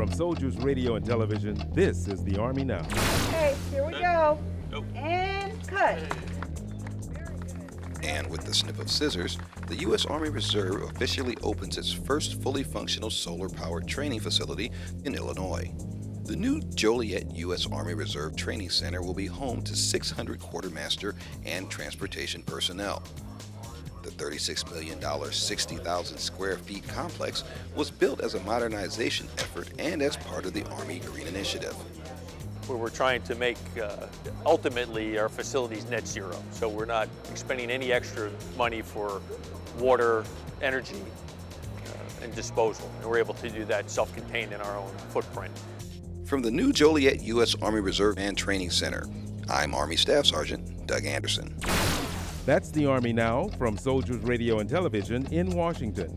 From Soldiers Radio and Television, this is the Army Now. Okay, here we go. And cut. And with the snip of scissors, the U.S. Army Reserve officially opens its first fully functional solar powered training facility in Illinois. The new Joliet U.S. Army Reserve Training Center will be home to 600 quartermaster and transportation personnel. The $36 million, 60,000 square feet complex was built as a modernization effort and as part of the Army Green Initiative. where we're trying to make uh, ultimately our facilities net zero. So we're not expending any extra money for water, energy, uh, and disposal. And we're able to do that self-contained in our own footprint. From the new Joliet U.S. Army Reserve and Training Center, I'm Army Staff Sergeant Doug Anderson. That's the Army Now from Soldiers Radio and Television in Washington.